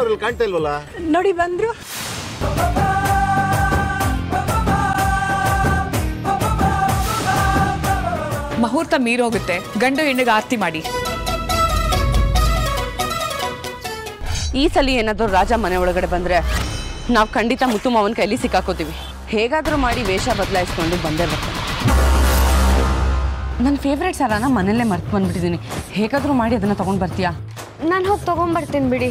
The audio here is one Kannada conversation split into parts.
ಅವ್ರಲ್ಲಿ ಕಾಣ್ತಾ ಇಲ್ವಲ್ಲ? ನೋಡಿ ಬಂದ್ರು. ಮುಹೂರ್ತ ಮೀರೋಗುತ್ತೆ. ಗಂಡು ಹೆಣ್ಣಿಗೆ ಆರತಿ ಮಾಡಿ. ಈ ಸಲ ಏನಾದರೂ ರಾಜ ಮನೆ ಒಳಗಡೆ ಬಂದ್ರೆ ನಾವು ಖಂಡಿತ ಮುತ್ತು ಮಾವನ ಕೈಲಿ ಸಿಕ್ಕಾಕೋತೀವಿ. ಹೇಗಾದರೂ ಮಾಡಿ ವೇಷ ಬದಲಾಯಿಸ್ಕೊಂಡು ಬಂದೇ ಬರ್ತಾನೆ ನನ್ನ ಫೇವ್ರೆಟ್ ಸರಾನ ಮನೆಯಲ್ಲೇ ಮರ್ತು ಬಂದ್ಬಿಟ್ಟಿದ್ದೀನಿ ಹೇಗಾದರೂ ಮಾಡಿ ಅದನ್ನ ತಗೊಂಡ್ ಬರ್ತೀಯಾ? ನಾನು ಹೋಗಿ ತಗೊಂಬರ್ತೀನಿ ಬಿಡಿ.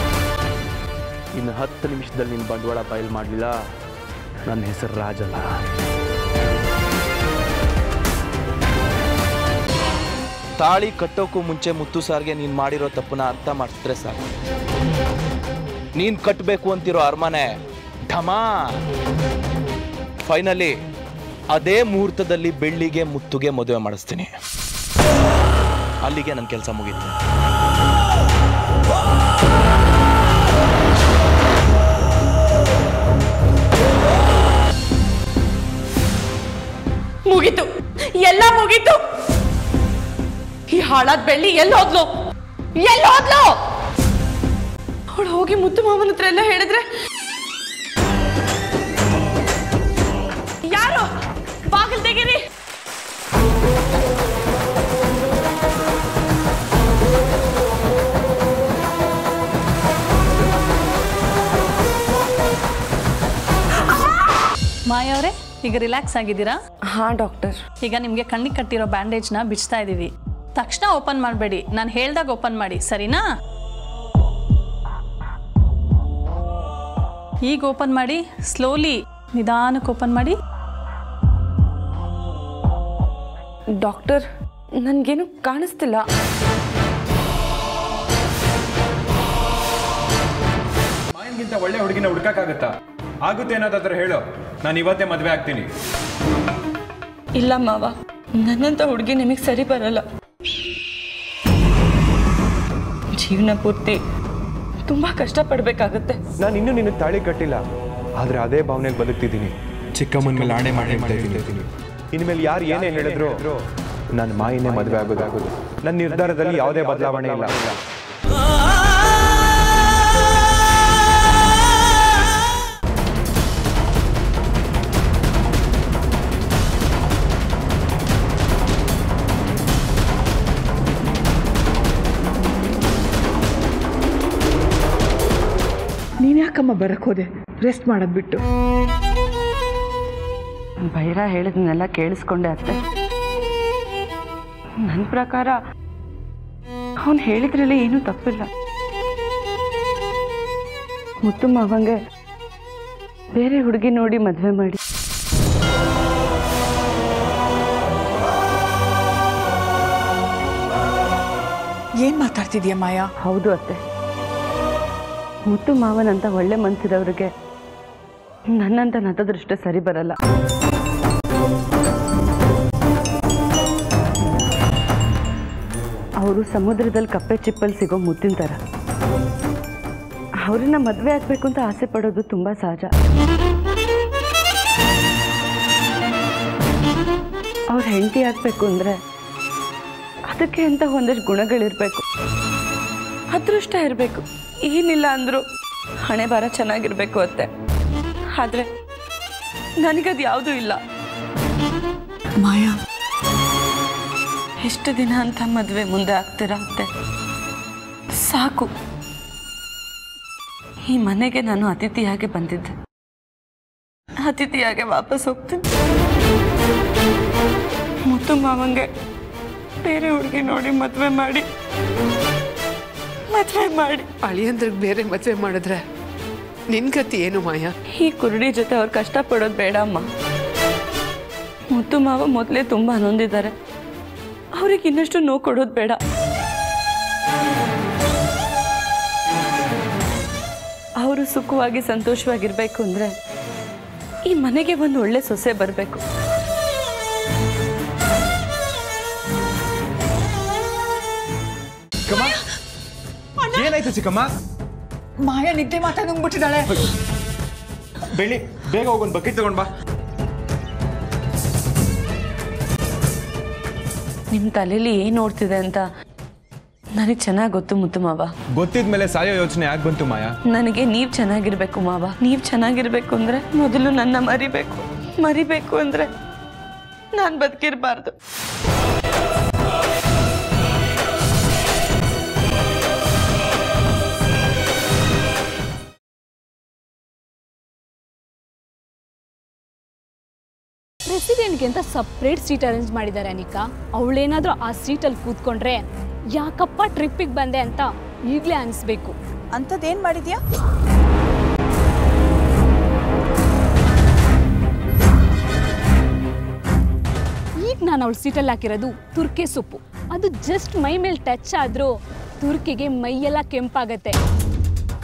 ಇನ್ನು ಹತ್ತು ನಿಮಿಷದಲ್ಲಿ ನಿನ್ನ ಬಂಡವಾಳ ಬಯಲು ಮಾಡಲಿಲ್ಲ? ನನ್ನ ಹೆಸರು ರಾಜಲ್ಲ ತಾಳಿ ಕಟ್ಟೋಕ್ಕೂ ಮುಂಚೆ ಮುತ್ತು ಸಾರ್ಗೆ ನೀನು ಮಾಡಿರೋ ತಪ್ಪನ್ನ ಅರ್ಥ ಮಾಡಿಸಿದ್ರೆ ಸಾಕು. ನೀನು ಕಟ್ಟಬೇಕು ಅಂತಿರೋ ಅರಮನೆ ಢಮಾ ಫೈನಲಿ, ಅದೇ ಮುಹೂರ್ತದಲ್ಲಿ ಬೆಳ್ಳಿಗೆ ಮುತ್ತುಗೆ ಮದುವೆ ಮಾಡಿಸ್ತೀನಿ. ಅಲ್ಲಿಗೆ ನನ್ನ ಕೆಲಸ ಮುಗೀತು. ಹಾಳಾದ ಬೆಳ್ಳಿ ಎಲ್ಲಿ ಹೋದ್ಲು ಎಲ್ಲಿ ಹೋದ್ಲು ಅವಳು ಹೋಗಿ ಮುತ್ತು ಮಾಮನ ಹತ್ರ ಎಲ್ಲ ಹೇಳಿದ್ರೆ? ಯಾರು? ಬಾಗಿಲು ತೆಗೀರಿ. ಮಾಯಾ ಅವರೇ ಈಗ ರಿಲ್ಯಾಕ್ಸ್ ಆಗಿದ್ದೀರಾ? ಹಾ ಡಾಕ್ಟರ್. ಈಗ ನಿಮಗೆ ಕಣ್ಣಿಗೆ ಕಟ್ಟಿರೋ ಬ್ಯಾಂಡೇಜ್ನ ಬಿಚ್ತಾ ಇದ್ದೀವಿ ತಕ್ಷಣ ಓಪನ್ ಮಾಡಬೇಡಿ. ನಾನು ಹೇಳ್ದಾಗ ಓಪನ್ ಮಾಡಿ ಸರಿನಾ? ಈಗ ಓಪನ್ ಮಾಡಿ ಸ್ಲೋಲಿ ನಿಧಾನಕ್ಕೆ ಓಪನ್ ಮಾಡಿ. ಡಾಕ್ಟರ್ ನನಗೇನು ಕಾಣಿಸ್ತಿಲ್ಲ. ಮಾಯನ್ಗಿಂತ ಒಳ್ಳೆ ಹುಡುಗಿನ ಹುಡ್ಕಕ್ಕಾಗತ್ತಾ ಆಗುತ್ತೆ ಅನ್ನೋದಾದ್ರೆ ಹೇಳು. ನಾನು ಇವತ್ತೇ ಮದುವೆ ಆಗ್ತೀನಿ. ಇಲ್ಲ ಮಾವ ನನ್ನಂತ ಹುಡುಗಿ ನಿಮಗೆ ಸರಿ ಬರಲ್ಲ. ಜೀವನ ಪೂರ್ತಿ ತುಂಬಾ ಕಷ್ಟಪಡಬೇಕಾಗುತ್ತೆ. ನಾನು ಇನ್ನೂ ನಿನ್ನ ತಾಳಿ ಕಟ್ಟಿಲ್ಲ ಆದ್ರೆ ಅದೇ ಭಾವನೆಗೆ ಬದುಕ್ತಿದ್ದೀನಿ. ಚಿಕ್ಕಮ್ಮನ ಮೇಲೆ ಆಣೆ ಮಾಡಿ ಮಾಡ್ತಿದ್ದೀನಿ ಇನ್ಮೇಲೆ ಯಾರು ಏನೇ ಹೇಳಿದ್ರು ನನ್ನ ಮಾಯಿನೇ ಮದುವೆ ಆಗೋದಾಗೋದು. ನನ್ನ ನಿರ್ಧಾರದಲ್ಲಿ ಯಾವುದೇ ಬದಲಾವಣೆ ಇಲ್ಲ. ನೀನ್ ಯಾಕಮ್ಮ ಬರಕ್ ಹೋದೆ. ರೆಸ್ಟ್ ಮಾಡೋದ್ ಬಿಟ್ಟು. ಭೈರ ಹೇಳಿದ್ನೆಲ್ಲ ಕೇಳಿಸ್ಕೊಂಡೆ ಅತ್ತೆ. ನನ್ನ ಪ್ರಕಾರ ಅವನು ಹೇಳಿದ್ರಲ್ಲಿ ಏನೂ ತಪ್ಪಿಲ್ಲ. ಮುತ್ತು ಮಾವಂಗೆ ಬೇರೆ ಹುಡುಗಿ ನೋಡಿ ಮದುವೆ ಮಾಡಿ. ಏನ್ ಮಾತಾಡ್ತಿದ್ಯಾ ಮಾಯಾ? ಹೌದು ಅತ್ತೆ. ಮುತ್ತು ಮಾವನಂತ ಒಳ್ಳೆ ಮನ್ಸಿರೋರಿಗೆ ನನ್ನಂತ ನತದೃಷ್ಟ ಸರಿ ಬರಲ್ಲ. ಅವರು ಸಮುದ್ರದಲ್ಲಿ ಕಪ್ಪೆ ಚಿಪ್ಪಲ್ಲಿ ಸಿಗೋ ಮುತ್ತಿನ ಥರ ಅವ್ರನ್ನ ಮದುವೆ ಆಗ್ಬೇಕು ಅಂತ ಆಸೆ ಪಡೋದು ತುಂಬಾ ಸಹಜ. ಅವ್ರ ಹೆಂಡತಿ ಆಗ್ಬೇಕು ಅಂದ್ರೆ ಅದಕ್ಕೆ ಅಂತ ಒಂದಷ್ಟು ಗುಣಗಳಿರಬೇಕು. ಅದೃಷ್ಟ ಇರಬೇಕು. ಏನಿಲ್ಲ ಅಂದ್ರು ಹಣೆ ಬಾರ ಚೆನ್ನಾಗಿರ್ಬೇಕು ಅತ್ತೆ. ಆದ್ರೆ ನನಗದು ಯಾವುದೂ ಇಲ್ಲ. ಮಾಯಾ. ಎಷ್ಟು ದಿನ ಅಂತ ಮದುವೆ ಮುಂದೆ ಆಗ್ತೀರಾ ಅತ್ತೆ? ಸಾಕು. ಈ ಮನೆಗೆ ನಾನು ಅತಿಥಿಯಾಗಿ ಬಂದಿದ್ದೆ. ಅತಿಥಿಯಾಗಿ ವಾಪಸ್ ಹೋಗ್ತೀನಿ. ಮುತ್ತು ಮಾವಂಗೆ ಬೇರೆ ಹುಡುಗಿ ನೋಡಿ ಮದುವೆ ಮಾಡಿ. ಮದುವೆ ಮಾಡಿ. ಅಳಿಯಂದ್ರಿಗೆ ಬೇರೆ ಮದ್ವೆ ಮಾಡಿದ್ರೆ ನಿನ್ ಗತಿ ಏನು ಮಾಯಾ? ಈ ಕುರುಡಿ ಜೊತೆ ಅವ್ರು ಕಷ್ಟಪಡೋದು ಬೇಡ ಅಮ್ಮ ಮುತ್ತು ಮಾವ ಮೊದಲೇ ತುಂಬ ನೊಂದಿದ್ದಾರೆ. ಅವ್ರಿಗೆ ಇನ್ನಷ್ಟು ನೋವು ಕೊಡೋದು ಬೇಡ. ಅವರು ಎಲ್ಲರೂ ಸುಖವಾಗಿ ಸಂತೋಷವಾಗಿರ್ಬೇಕು ಅಂದ್ರೆ ಈ ಮನೆಗೆ ಒಂದು ಒಳ್ಳೆ ಸೊಸೆ ಬರಬೇಕು. ಏನಾಯ್ತು ಚಿಕ್ಕಮ್ಮ? ಮಾಯ ನಿದ್ದೆ ಮಾತಾ ನುಂಗ್ಬಿಟ್ಟಿದ್ದಾಳೆ. ಬೆಳ್ಳಿ ಬೇಗ ಹೋಗೊಂದು ಬಕೆಟ್ ತಗೊಂಡ್ ಬಾ. ನಿಮ್ಮ ತಲೆಯಲ್ಲಿ ಏನು ನೋಡ್ತಿದೆ ಅಂತ ನನಗೆ ಚೆನ್ನಾಗಿ ಗೊತ್ತು ಮುತ್ತು ಮಾವ. ಗೊತ್ತಿದ್ಮೇಲೆ ಸಾಯೋ ಯೋಚನೆ ಯಾಕೆ ಬಂತು ಮಾಯಾ? ನನಗೆ ನೀವು ಚೆನ್ನಾಗಿರ್ಬೇಕು ಮಾವ. ನೀವು ಚೆನ್ನಾಗಿರ್ಬೇಕು ಅಂದ್ರೆ ಮೊದಲು ನನ್ನ ಮರಿಬೇಕು. ಮರಿಬೇಕು ಅಂದ್ರೆ ನಾನು ಬದುಕಿರಬಾರ್ದು. ಪ್ರೆಸಿಡೆಂಟ್ಗೆ ಅಂತ ಸಪ್ರೇಟ್ ಸೀಟ್ ಅರೇಂಜ್ ಮಾಡಿದ್ದಾರೆ ಅನಿಕಾ. ಅವಳೇನಾದ್ರೂ ಆ ಸೀಟಲ್ಲಿ ಕೂತ್ಕೊಂಡ್ರೆ ಯಾಕಪ್ಪ ಟ್ರಿಪ್ಪಿಗೆ ಬಂದೆ ಅಂತ ಈಗಲೇ ಅನಿಸ್ಬೇಕು. ಅಂಥದ್ದೇನು ಮಾಡಿದ್ಯಾ? ಈಗ ನಾನು ಅವಳ ಸೀಟಲ್ಲಿ ಹಾಕಿರೋದು ತುರ್ಕೆ ಸೊಪ್ಪು. ಅದು ಜಸ್ಟ್ ಮೈ ಮೇಲೆ ಟಚ್ ಆದರೂ ತುರ್ಕಿಗೆ ಮೈಯೆಲ್ಲ ಕೆಂಪಾಗತ್ತೆ.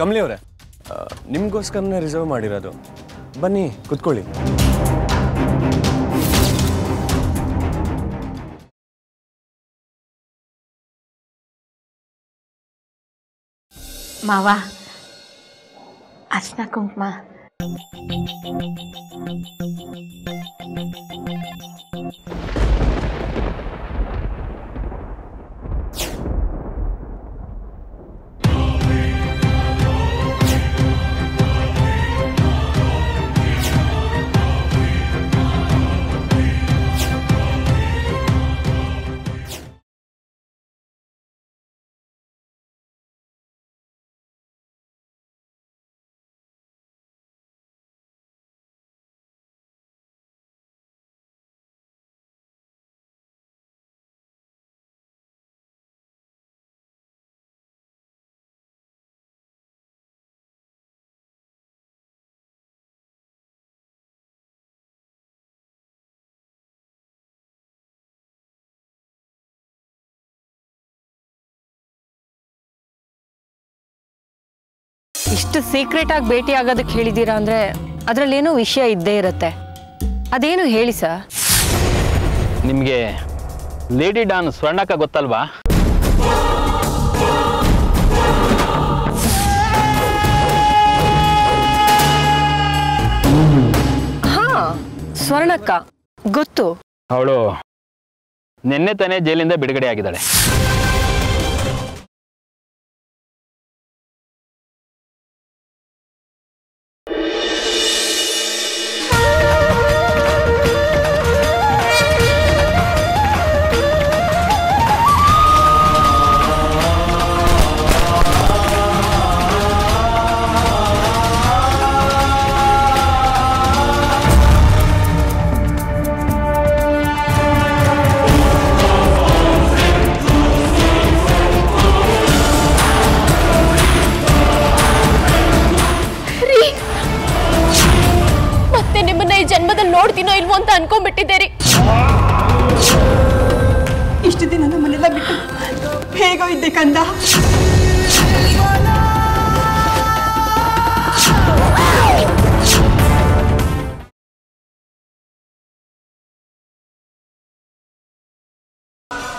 ಕಮಲಿ ಅವರೇ ನಿಮಗೋಸ್ಕರನೇ ರಿಸರ್ವ್ ಮಾಡಿರೋದು. ಬನ್ನಿ ಕುತ್ಕೊಳ್ಳಿ. まあ、わ。明日こんま。んは ಇಷ್ಟು ಸೀಕ್ರೆಟ್ ಆಗಿ ಭೇಟಿ ಆಗೋದಕ್ಕೆ ಹೇಳಿದ್ದೀರಾ ಅಂದರೆ ಅದರಲ್ಲೇನೋ ವಿಷಯ ಇದ್ದೇ ಇರುತ್ತೆ. ಅದೇನು ಹೇಳಿ ಸರ್? ನಿಮಗೆ ಲೇಡಿ ಡಾನ್ ಸ್ವರ್ಣಕ್ಕ ಗೊತ್ತಲ್ವಾ? ಹಾ ಸ್ವರ್ಣಕ್ಕ. ಗೊತ್ತು. ಅವಳು ನಿನ್ನೆ ತಾನೇ ಜೈಲಿಂದ ಬಿಡುಗಡೆ ಆಗಿದ್ದಾಳೆ ಇಷ್ಟು ನನ್ನ ಮನೆಲ್ಲ ಬಿಟ್ಟು ಹೇಗೋ ಇದ್ದೆ ಕಂದ.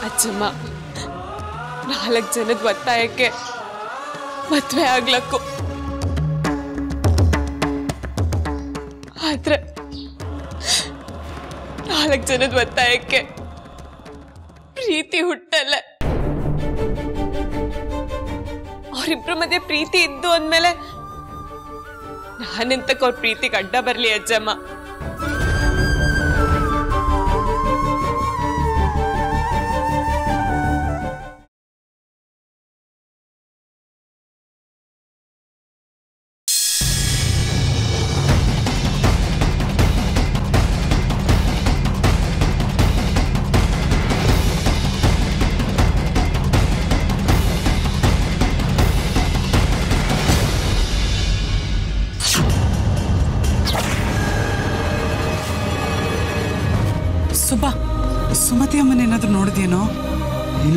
ಅಜ್ಜಮ್ಮ, ನಾಲ್ಕು ಜನದ ಒತ್ತಾಯಕ್ಕೆ ಮದ್ವೆ ಆಗ್ಲಕ್ಕು. ಆದ್ರೆ ನಾಲ್ಕು ಜನದ ಒತ್ತಾಯಕ್ಕೆ ಪ್ರೀತಿ ಹುಟ್ಟಲ್ಲ. ಅವರಿಬ್ರ ಮಧ್ಯೆ ಪ್ರೀತಿ ಇದ್ದು ಅಂದ್ಮೇಲೆ ನಾನೆಂತಕ್ಕ ಅವ್ರ ಪ್ರೀತಿಗೆ ಅಡ್ಡ ಬರ್ಲಿ ಅಜ್ಜಮ್ಮ?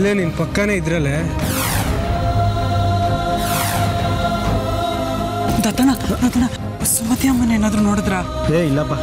ಇಲ್ಲೇ ನಿನ್ ಪಕ್ಕನೇ ಇದ್ರಲ್ಲೇ ದತ್ತಣ್ಣ ದತ್ತಣ್ಣ ಸುಮತಿ ಅಮ್ಮನ ಏನಾದರೂ ನೋಡಿದ್ರಾ ಏ ಇಲ್ಲಪ್ಪ